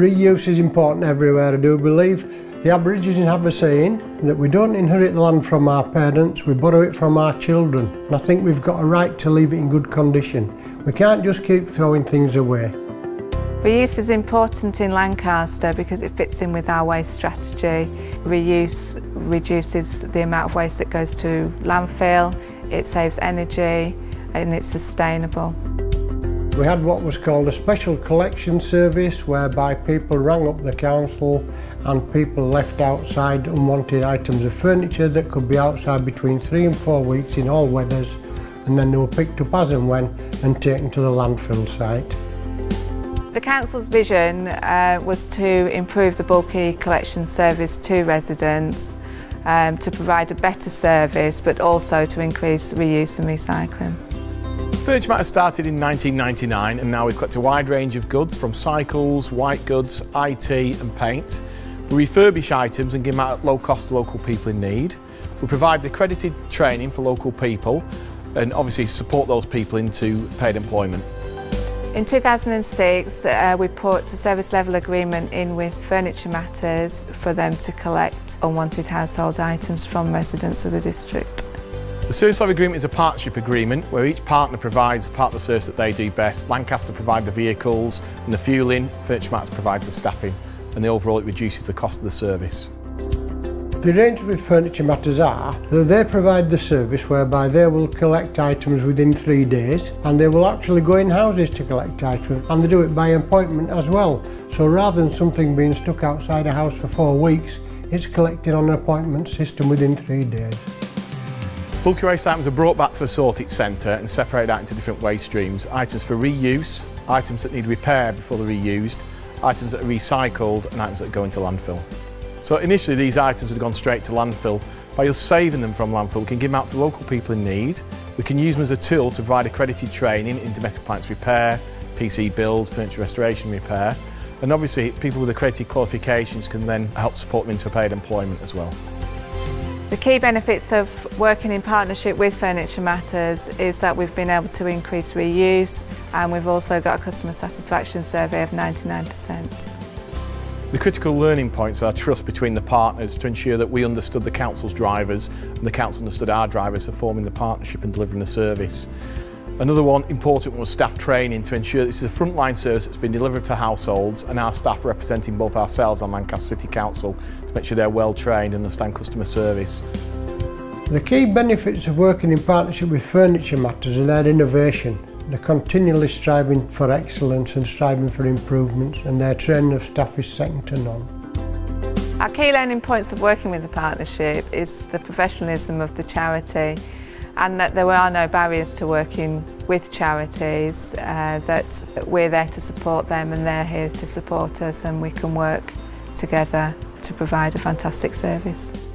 reuse is important everywhere, I do believe. The Aborigines have a saying that we don't inherit the land from our parents, we borrow it from our children. And I think we've got a right to leave it in good condition. We can't just keep throwing things away. Reuse is important in Lancaster because it fits in with our waste strategy. Reuse reduces the amount of waste that goes to landfill, it saves energy and it's sustainable. We had what was called a special collection service whereby people rang up the council and people left outside unwanted items of furniture that could be outside between three and four weeks in all weathers and then they were picked up as and when and taken to the landfill site. The Council's vision uh, was to improve the bulky collection service to residents, um, to provide a better service but also to increase reuse and recycling. Furniture Matters started in 1999 and now we collect a wide range of goods from cycles, white goods, IT and paint. We refurbish items and give them out at low cost to local people in need. We provide accredited training for local people and obviously support those people into paid employment. In 2006 uh, we put a service level agreement in with Furniture Matters for them to collect unwanted household items from residents of the district. The service level agreement is a partnership agreement where each partner provides the part of the service that they do best. Lancaster provide the vehicles and the fueling, Furniture provides the staffing and the overall it reduces the cost of the service. The arrangement with Furniture Matters are that they provide the service whereby they will collect items within three days and they will actually go in houses to collect items and they do it by appointment as well. So rather than something being stuck outside a house for four weeks, it's collected on an appointment system within three days. Bulky waste items are brought back to the sorted centre and separated out into different waste streams. Items for reuse, items that need repair before they're reused, items that are recycled and items that go into landfill. So initially these items would have gone straight to landfill. By us saving them from landfill, we can give them out to local people in need. We can use them as a tool to provide accredited training in domestic appliance repair, PC build, furniture restoration repair. And obviously people with accredited qualifications can then help support them into paid employment as well. The key benefits of working in partnership with Furniture Matters is that we've been able to increase reuse and we've also got a customer satisfaction survey of 99%. The critical learning points are trust between the partners to ensure that we understood the council's drivers and the council understood our drivers for forming the partnership and delivering the service. Another one important one was staff training to ensure this is a frontline service that's been delivered to households and our staff representing both ourselves and Lancaster City Council to make sure they're well trained and understand customer service. The key benefits of working in partnership with Furniture Matters are their innovation. They're continually striving for excellence and striving for improvements and their training of staff is second to none. Our key learning points of working with the partnership is the professionalism of the charity and that there are no barriers to working with charities, uh, that we're there to support them and they're here to support us and we can work together to provide a fantastic service.